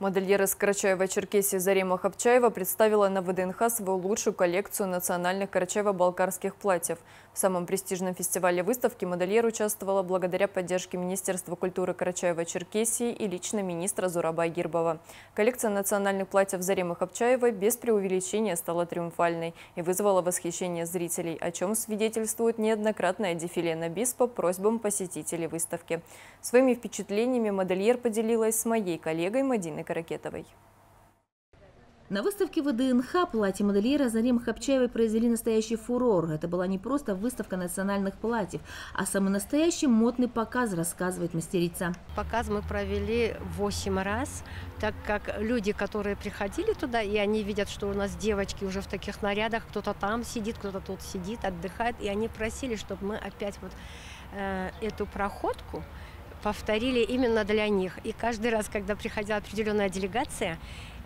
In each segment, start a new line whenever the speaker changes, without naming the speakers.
Модельер из Карачаева-Черкесии Зарима Хапчаева представила на ВДНХ свою лучшую коллекцию национальных карачаево-балкарских платьев. В самом престижном фестивале выставки модельер участвовала благодаря поддержке Министерства культуры Карачаева-Черкесии и лично министра Зураба Гирбова. Коллекция национальных платьев Зарима Хапчаева без преувеличения стала триумфальной и вызвала восхищение зрителей, о чем свидетельствует неоднократное дефиле на бис по просьбам посетителей выставки. Своими впечатлениями модельер поделилась с моей коллегой Мадиной Каракетовой.
На выставке ВДНХ платье модельера Зарим Хапчаевой произвели настоящий фурор. Это была не просто выставка национальных платьев, а самый настоящий модный показ, рассказывает мастерица.
Показ мы провели 8 раз, так как люди, которые приходили туда, и они видят, что у нас девочки уже в таких нарядах, кто-то там сидит, кто-то тут сидит, отдыхает, и они просили, чтобы мы опять вот э, эту проходку повторили именно для них. И каждый раз, когда приходила определенная делегация,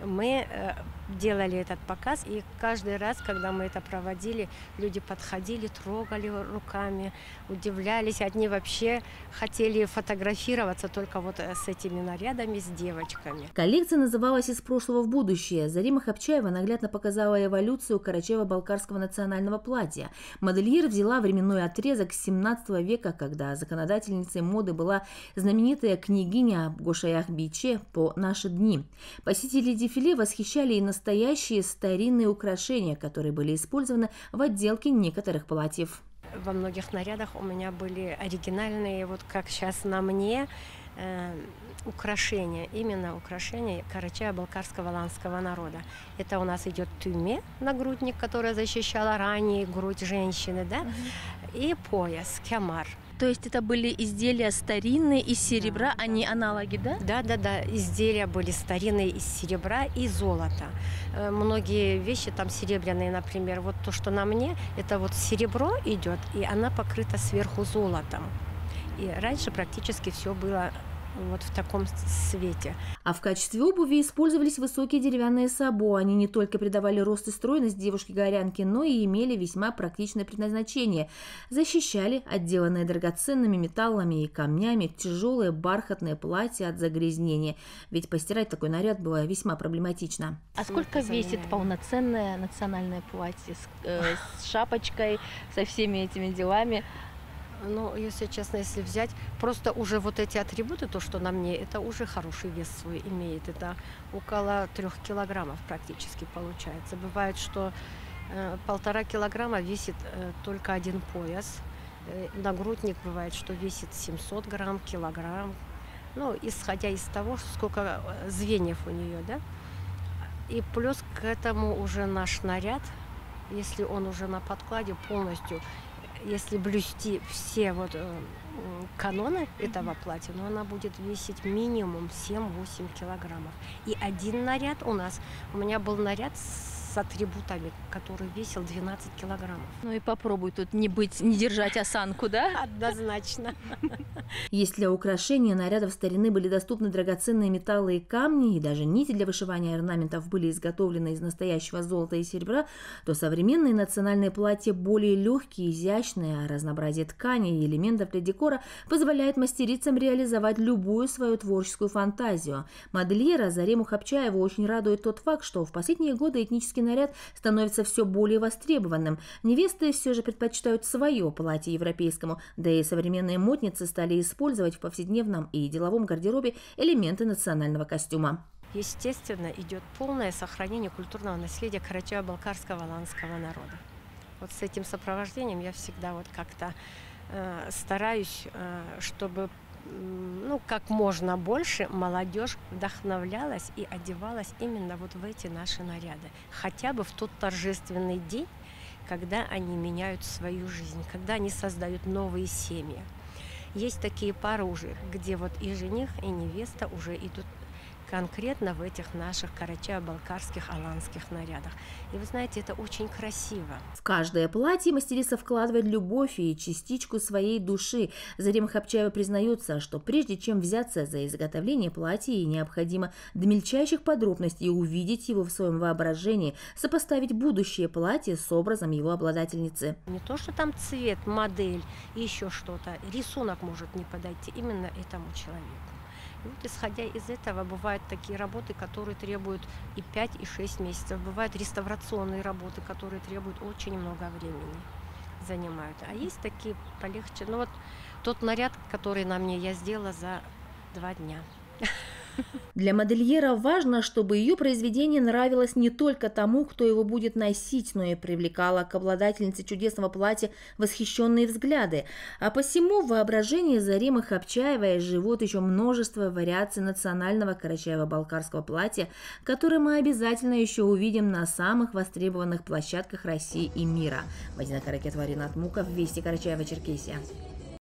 мы э, делали этот показ, и каждый раз, когда мы это проводили, люди подходили, трогали руками, удивлялись. Одни вообще хотели фотографироваться только вот э, с этими нарядами, с девочками.
Коллекция называлась «Из прошлого в будущее». Зарима Хапчаева наглядно показала эволюцию Карачаева-Балкарского национального платья. Модельер взяла временной отрезок с 17 века, когда законодательницей моды была знаменитая княгиня Гошаях Биче по наши дни. Посетители дефиле восхищали и настоящие старинные украшения, которые были использованы в отделке некоторых платьев.
Во многих нарядах у меня были оригинальные, вот как сейчас на мне, э, украшения, именно украшения карачаево-балкарского ланского народа. Это у нас идет тюме, нагрудник, которая защищала ранее грудь женщины, да, угу. и пояс, кямар –
то есть это были изделия старинные из серебра, да, не аналоги, да?
Да, да, да. Изделия были старинные из серебра и золота. Э, многие вещи там серебряные, например. Вот то, что на мне, это вот серебро идет, и она покрыта сверху золотом. И раньше практически все было вот в таком свете.
А в качестве обуви использовались высокие деревянные сабо. Они не только придавали рост и стройность девушке-горянке, но и имели весьма практичное предназначение. Защищали отделанные драгоценными металлами и камнями тяжелое бархатное платье от загрязнения. Ведь постирать такой наряд было весьма проблематично.
А сколько весит полноценное национальное платье с, э, с шапочкой, со всеми этими делами?
Ну, если честно, если взять, просто уже вот эти атрибуты, то, что на мне, это уже хороший вес свой имеет. Это около трех килограммов практически получается. Бывает, что э, полтора килограмма весит э, только один пояс. Э, нагрудник бывает, что весит 700 грамм, килограмм. Ну, исходя из того, сколько звеньев у нее, да. И плюс к этому уже наш наряд, если он уже на подкладе полностью если блюсти все вот э, каноны этого платья, но она будет весить минимум 7-8 килограммов. И один наряд у нас, у меня был наряд с атрибутами, который весил 12 килограммов.
Ну и попробуй тут не быть, не держать осанку, да?
Однозначно.
Если для украшения нарядов старины были доступны драгоценные металлы и камни, и даже нити для вышивания орнаментов были изготовлены из настоящего золота и серебра, то современные национальные платья более легкие, изящные, а разнообразие тканей и элементов для декора позволяет мастерицам реализовать любую свою творческую фантазию. Модельера Зарему Хапчаеву очень радует тот факт, что в последние годы этнический наряд становится все более востребованным. Невесты все же предпочитают свое платье европейскому, да и современные модницы стали использовать в повседневном и деловом гардеробе элементы национального костюма.
Естественно, идет полное сохранение культурного наследия карачаево-балкарского ланского народа. Вот с этим сопровождением я всегда вот как-то э, стараюсь, э, чтобы ну, как можно больше молодежь вдохновлялась и одевалась именно вот в эти наши наряды. Хотя бы в тот торжественный день, когда они меняют свою жизнь, когда они создают новые семьи. Есть такие пары уже, где вот и жених, и невеста уже идут конкретно в этих наших карачаево-балкарских аланских нарядах. И вы знаете, это очень красиво.
В каждое платье мастерица вкладывает любовь и частичку своей души. Зарема Хапчаева признается, что прежде чем взяться за изготовление платья, ей необходимо до мельчайших подробностей увидеть его в своем воображении, сопоставить будущее платье с образом его обладательницы.
Не то, что там цвет, модель, еще что-то, рисунок может не подойти именно этому человеку. Вот исходя из этого, бывают такие работы, которые требуют и 5, и 6 месяцев. Бывают реставрационные работы, которые требуют очень много времени, занимают. А есть такие полегче. Ну вот тот наряд, который на мне я сделала за два дня.
Для модельера важно, чтобы ее произведение нравилось не только тому, кто его будет носить, но и привлекало к обладательнице чудесного платья восхищенные взгляды. А посему в воображении Заримы Хапчаевой живут еще множество вариаций национального карачаево-балкарского платья, которые мы обязательно еще увидим на самых востребованных площадках России и мира. Мадина Каракетова, Ренат Муков, Вести Карачаева-Черкесия.